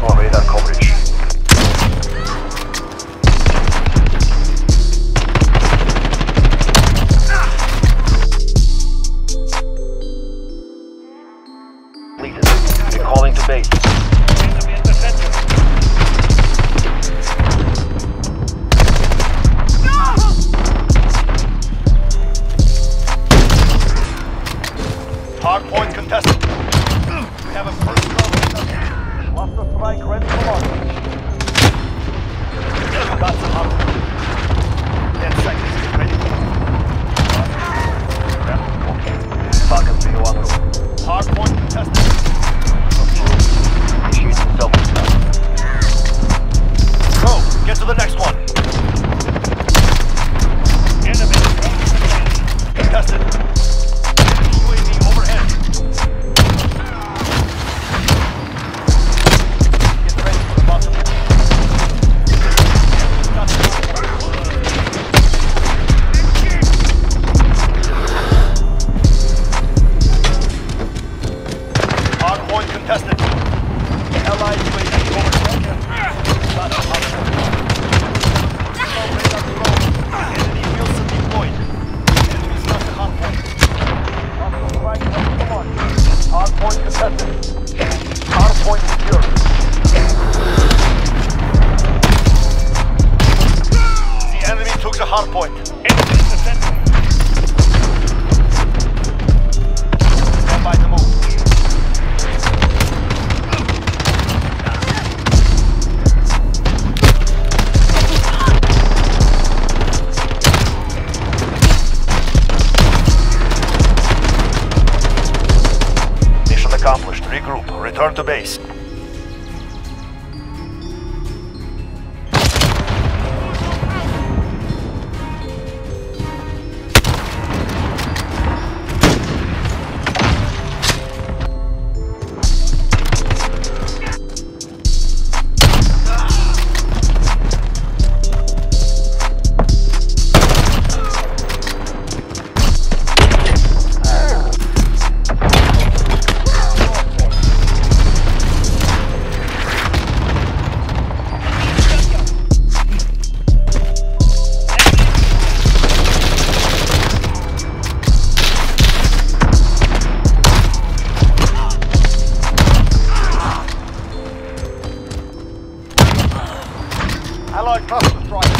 additional radar coverage. Recalling to base. Return to base. Allied cluster strike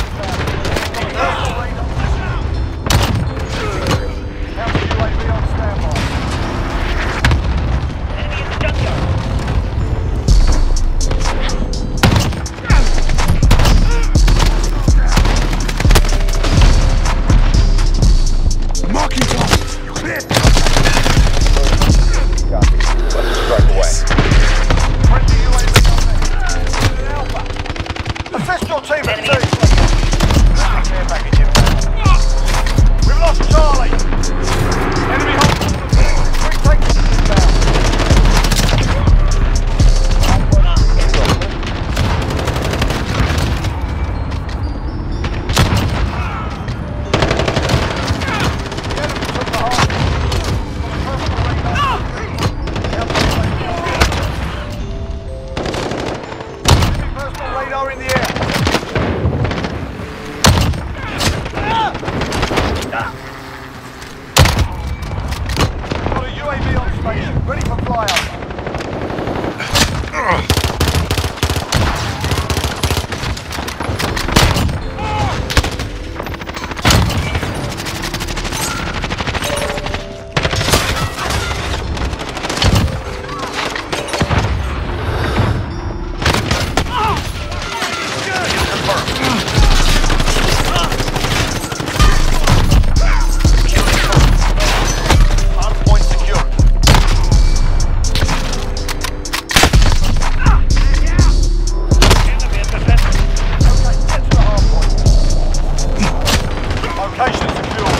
Location secured.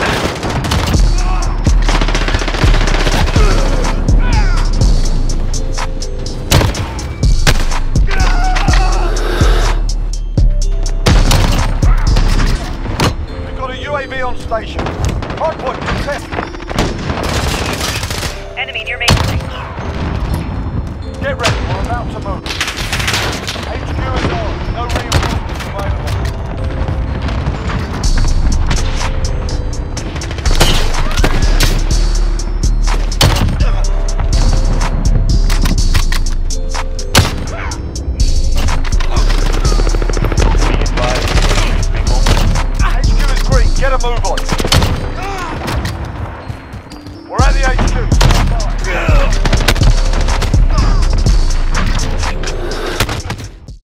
on station. Hardpoint contested. Enemy near main station. Get ready, we're about to move. HQ is on. Get a move on.